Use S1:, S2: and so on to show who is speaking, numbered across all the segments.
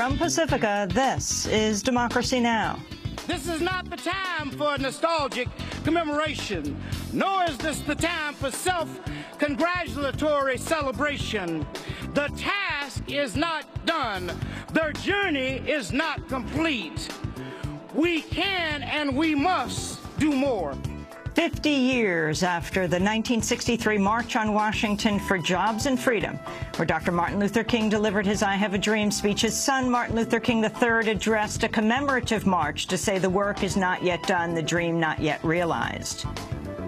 S1: From Pacifica, this is Democracy Now!
S2: This is not the time for nostalgic commemoration, nor is this the time for self-congratulatory celebration. The task is not done. Their journey is not complete. We can and we must do more.
S1: 50 years after the 1963 March on Washington for Jobs and Freedom, where Dr. Martin Luther King delivered his I Have a Dream speech, his son Martin Luther King III addressed a commemorative march to say the work is not yet done, the dream not yet realized.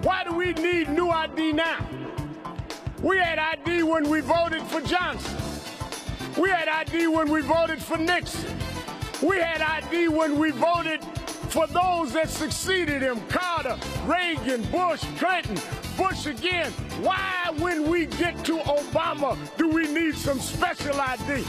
S2: Why do we need new ID now? We had ID when we voted for Johnson. We had ID when we voted for Nixon. We had ID when we voted for those that succeeded him, Carter, Reagan, Bush, Clinton, Bush again. Why, when we get to Obama, do we need some special ID?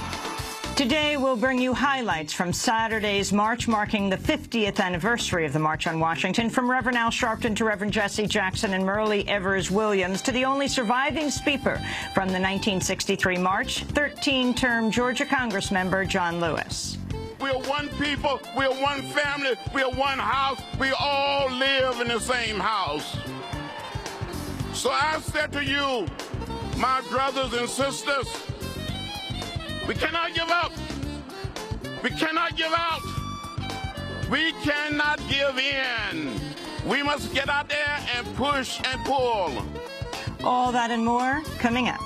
S1: Today, we'll bring you highlights from Saturday's march marking the 50th anniversary of the March on Washington, from Reverend Al Sharpton to Reverend Jesse Jackson and Myrlie Evers Williams to the only surviving speaker from the 1963 march, 13-term Georgia Congressmember John Lewis.
S3: We're one people. We're one family. We're one house. We all live in the same house. So I said to you, my brothers and sisters, we cannot give up. We cannot give out. We cannot give in. We must get out there and push and pull.
S1: All that and more coming up.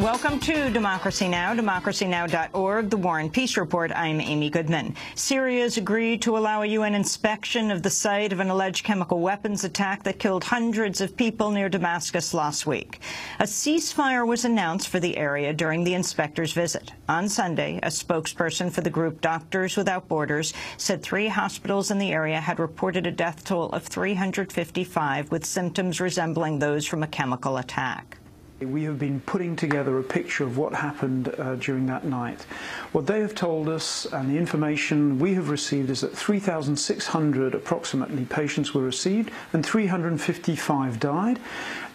S1: Welcome to Democracy Now!, democracynow.org, The War and Peace Report. I'm Amy Goodman. Syria has agreed to allow a UN inspection of the site of an alleged chemical weapons attack that killed hundreds of people near Damascus last week. A ceasefire was announced for the area during the inspector's visit. On Sunday, a spokesperson for the group Doctors Without Borders said three hospitals in the area had reported a death toll of 355 with symptoms resembling those from a chemical attack.
S4: We have been putting together a picture of what happened uh, during that night. What they have told us and the information we have received is that 3,600 approximately patients were received and 355 died.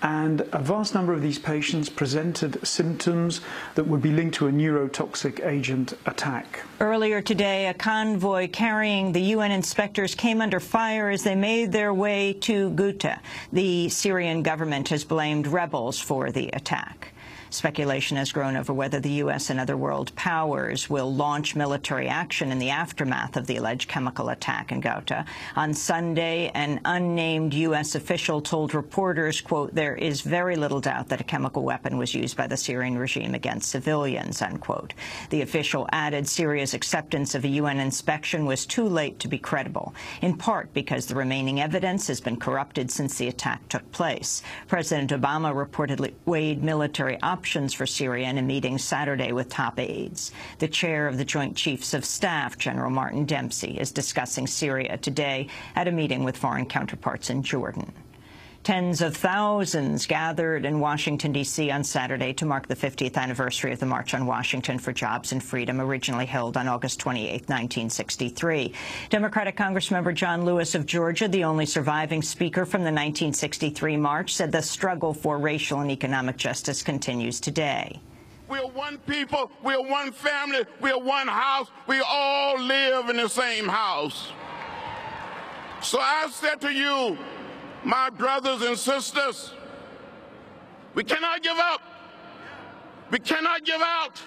S4: And a vast number of these patients presented symptoms that would be linked to a neurotoxic agent attack.
S1: Earlier today, a convoy carrying the UN inspectors came under fire as they made their way to Ghouta. The Syrian government has blamed rebels for the attack. Speculation has grown over whether the U.S. and other world powers will launch military action in the aftermath of the alleged chemical attack in Ghouta. On Sunday, an unnamed U.S. official told reporters, quote, there is very little doubt that a chemical weapon was used by the Syrian regime against civilians, unquote. The official added Syria's acceptance of a UN inspection was too late to be credible, in part because the remaining evidence has been corrupted since the attack took place. President Obama reportedly weighed military options options for Syria in a meeting Saturday with top aides. The chair of the Joint Chiefs of Staff, General Martin Dempsey, is discussing Syria today at a meeting with foreign counterparts in Jordan. Tens of thousands gathered in Washington, D.C. on Saturday to mark the 50th anniversary of the March on Washington for Jobs and Freedom, originally held on August 28, 1963. Democratic Congressmember John Lewis of Georgia, the only surviving speaker from the 1963 march, said the struggle for racial and economic justice continues today.
S3: We're one people. We're one family. We're one house. We all live in the same house. So I said to you, my brothers and sisters, we cannot give up. We cannot give out.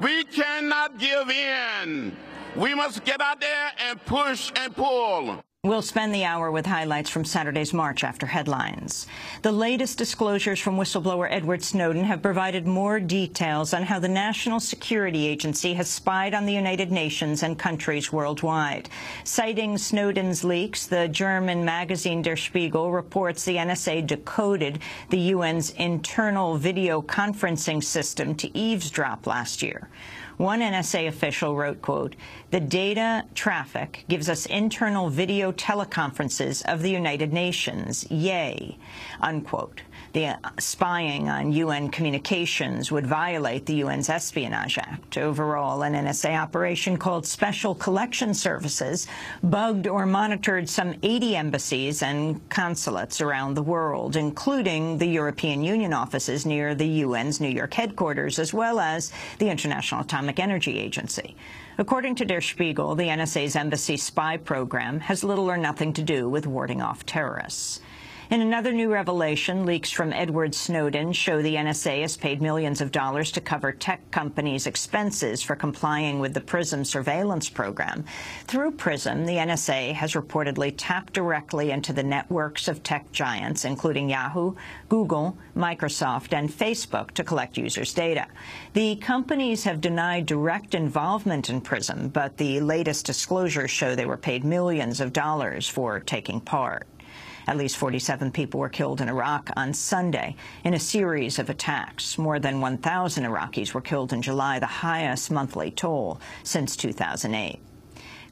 S3: We cannot give in. We must get out there and push and pull.
S1: We'll spend the hour with highlights from Saturday's march after headlines. The latest disclosures from whistleblower Edward Snowden have provided more details on how the National Security Agency has spied on the United Nations and countries worldwide. Citing Snowden's leaks, the German magazine Der Spiegel reports the NSA decoded the UN's internal video conferencing system to eavesdrop last year. One NSA official wrote, quote, the data traffic gives us internal video teleconferences of the United Nations. Yay, unquote. The spying on UN communications would violate the UN's Espionage Act. Overall, an NSA operation called Special Collection Services bugged or monitored some 80 embassies and consulates around the world, including the European Union offices near the UN's New York headquarters, as well as the International Atomic Energy Agency. According to Der Spiegel, the NSA's embassy spy program has little or nothing to do with warding off terrorists. In another new revelation, leaks from Edward Snowden show the NSA has paid millions of dollars to cover tech companies' expenses for complying with the PRISM surveillance program. Through PRISM, the NSA has reportedly tapped directly into the networks of tech giants, including Yahoo, Google, Microsoft, and Facebook, to collect users' data. The companies have denied direct involvement in PRISM, but the latest disclosures show they were paid millions of dollars for taking part. At least 47 people were killed in Iraq on Sunday in a series of attacks. More than 1,000 Iraqis were killed in July, the highest monthly toll since 2008.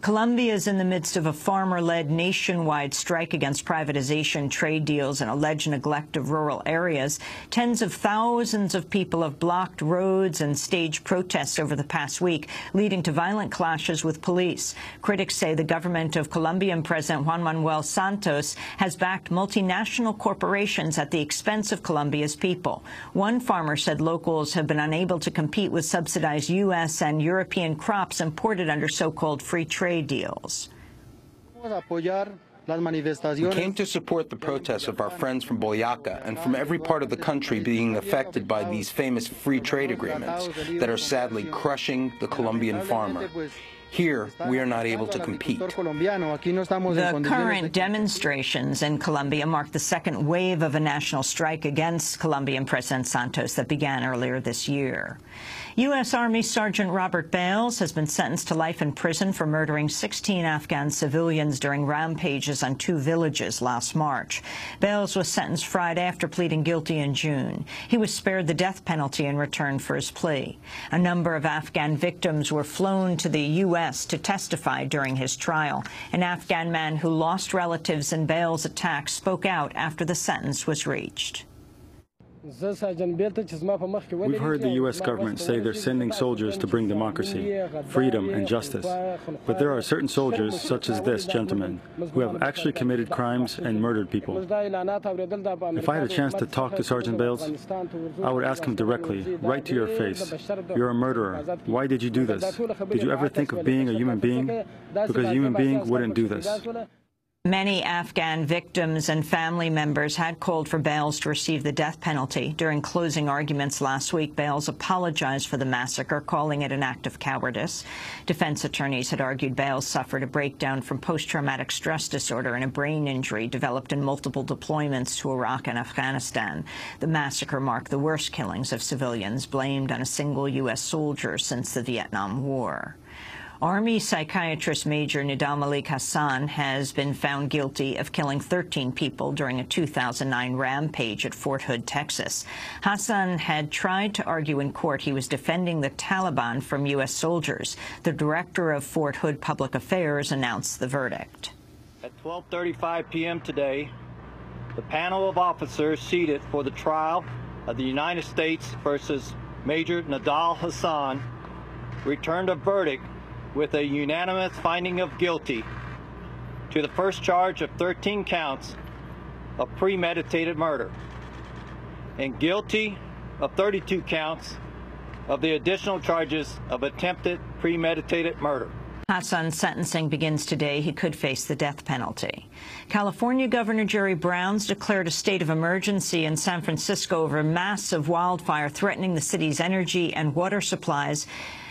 S1: Colombia is in the midst of a farmer-led nationwide strike against privatization, trade deals, and alleged neglect of rural areas. Tens of thousands of people have blocked roads and staged protests over the past week, leading to violent clashes with police. Critics say the government of Colombian President Juan Manuel Santos has backed multinational corporations at the expense of Colombia's people. One farmer said locals have been unable to compete with subsidized U.S. and European crops imported under so-called free trade trade deals.
S5: We came to support the protests of our friends from Boyaca and from every part of the country being affected by these famous free trade agreements that are sadly crushing the Colombian farmer. Here, we are not able to compete.
S1: The current demonstrations in Colombia mark the second wave of a national strike against Colombian President Santos that began earlier this year. U.S. Army Sergeant Robert Bales has been sentenced to life in prison for murdering 16 Afghan civilians during rampages on two villages last March. Bales was sentenced Friday after pleading guilty in June. He was spared the death penalty in return for his plea. A number of Afghan victims were flown to the U.S. to testify during his trial. An Afghan man who lost relatives in Bales' attack spoke out after the sentence was reached.
S6: We've heard the U.S. government say they're sending soldiers to bring democracy, freedom, and justice. But there are certain soldiers, such as this gentleman, who have actually committed crimes and murdered people. If I had a chance to talk to Sergeant Bales, I would ask him directly, right to your face, You're a murderer. Why did you do this? Did you ever think of being a human being? Because a human being wouldn't do this.
S1: Many Afghan victims and family members had called for Bales to receive the death penalty. During closing arguments last week, Bales apologized for the massacre, calling it an act of cowardice. Defense attorneys had argued Bales suffered a breakdown from post-traumatic stress disorder and a brain injury developed in multiple deployments to Iraq and Afghanistan. The massacre marked the worst killings of civilians blamed on a single U.S. soldier since the Vietnam War. Army psychiatrist Major Nidal Malik Hasan has been found guilty of killing 13 people during a 2009 rampage at Fort Hood, Texas. Hasan had tried to argue in court he was defending the Taliban from U.S. soldiers. The director of Fort Hood Public Affairs announced the verdict.
S7: At 12.35 p.m. today, the panel of officers seated for the trial of the United States versus Major Nidal Hasan returned a verdict with a unanimous finding of guilty to the first charge of 13 counts of premeditated murder and guilty of 32 counts of the additional charges of attempted premeditated murder.
S1: Hasan's sentencing begins today. He could face the death penalty. California Governor Jerry Brown's declared a state of emergency in San Francisco over a massive wildfire threatening the city's energy and water supplies.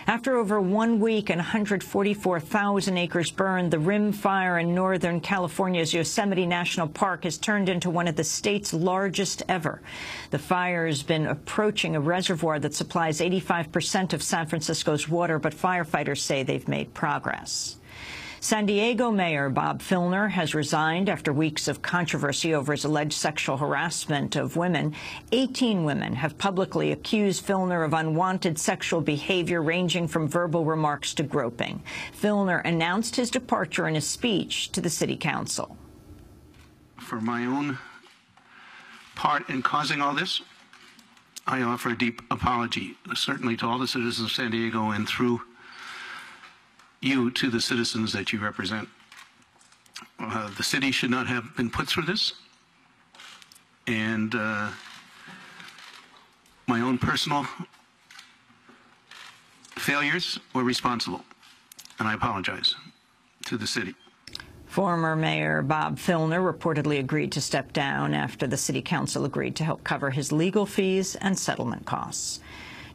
S1: After over one week and 144,000 acres burned, the Rim Fire in Northern California's Yosemite National Park has turned into one of the state's largest ever. The fire has been approaching a reservoir that supplies 85 percent of San Francisco's water, but firefighters say they've made progress. San Diego Mayor Bob Filner has resigned after weeks of controversy over his alleged sexual harassment of women. 18 women have publicly accused Filner of unwanted sexual behavior ranging from verbal remarks to groping. Filner announced his departure in a speech to the city council.
S8: For my own part in causing all this, I offer a deep apology, certainly to all the citizens of San Diego and through you to the citizens that you represent. Uh, the city should not have been put through this. And uh, my own personal failures were responsible. And I apologize to the city.
S1: Former Mayor Bob Filner reportedly agreed to step down after the City Council agreed to help cover his legal fees and settlement costs.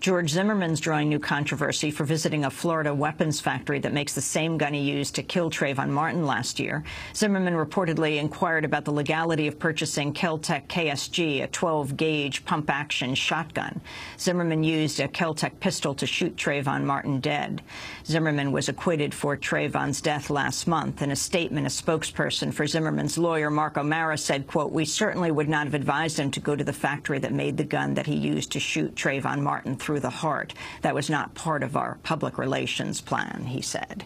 S1: George Zimmerman's drawing new controversy for visiting a Florida weapons factory that makes the same gun he used to kill Trayvon Martin last year. Zimmerman reportedly inquired about the legality of purchasing Keltec KSG, a 12-gauge pump-action shotgun. Zimmerman used a Keltec pistol to shoot Trayvon Martin dead. Zimmerman was acquitted for Trayvon's death last month. In a statement, a spokesperson for Zimmerman's lawyer, Mark O'Mara, said, quote, we certainly would not have advised him to go to the factory that made the gun that he used to shoot Trayvon Martin through the heart. That was not part of our public relations plan, he said.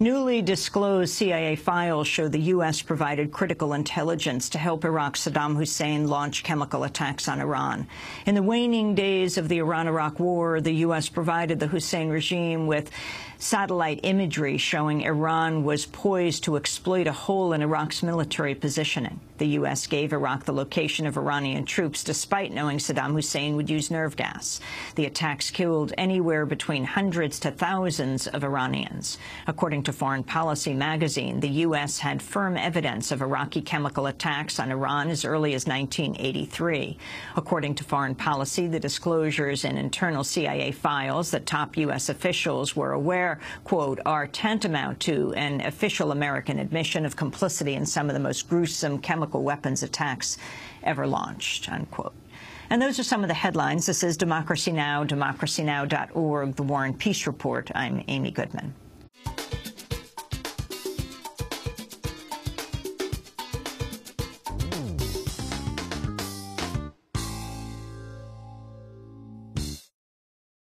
S1: Newly disclosed CIA files show the U.S. provided critical intelligence to help Iraq's Saddam Hussein launch chemical attacks on Iran. In the waning days of the Iran-Iraq war, the U.S. provided the Hussein regime with satellite imagery showing Iran was poised to exploit a hole in Iraq's military positioning. The U.S. gave Iraq the location of Iranian troops despite knowing Saddam Hussein would use nerve gas. The attacks killed anywhere between hundreds to thousands of Iranians. According to Foreign Policy magazine, the U.S. had firm evidence of Iraqi chemical attacks on Iran as early as 1983. According to Foreign Policy, the disclosures in internal CIA files that top U.S. officials were aware, quote, are tantamount to an official American admission of complicity in some of the most gruesome chemical weapons attacks ever launched, unquote. And those are some of the headlines. This is Democracy Now!, democracynow.org, The War and Peace Report. I'm Amy Goodman.